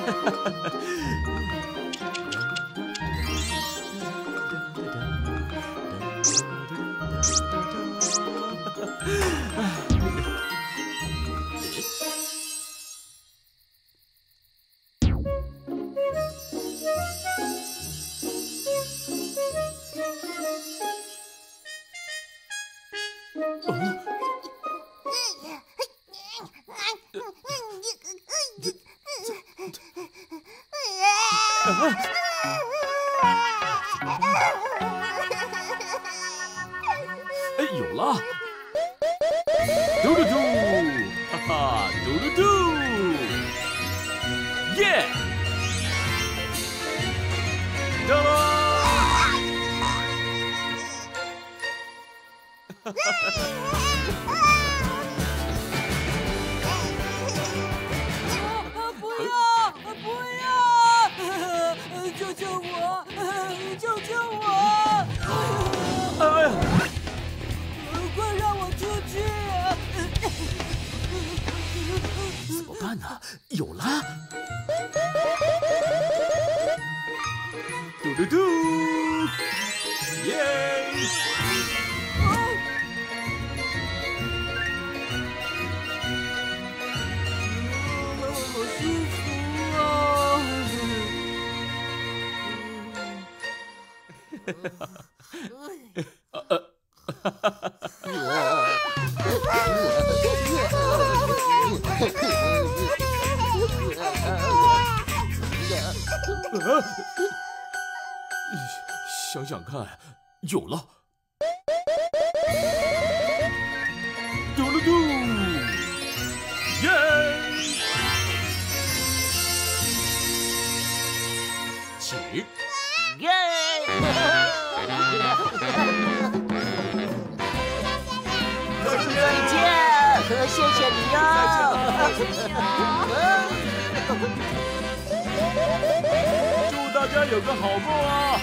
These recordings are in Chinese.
ハハハハ。哎，有了！嘟嘟嘟，哈哈，嘟嘟嘟，耶！哒啦！哈哈。办呢？有了！嘟嘟嘟！耶！想想看，有了！嘟噜嘟，耶！请，耶！再见，谢谢你哟！家有个好梦啊！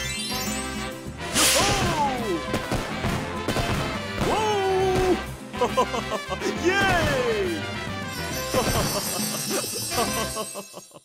哟吼！哦！哈哈哈哈！耶！哈哈哈哈哈！哈哈哈哈哈！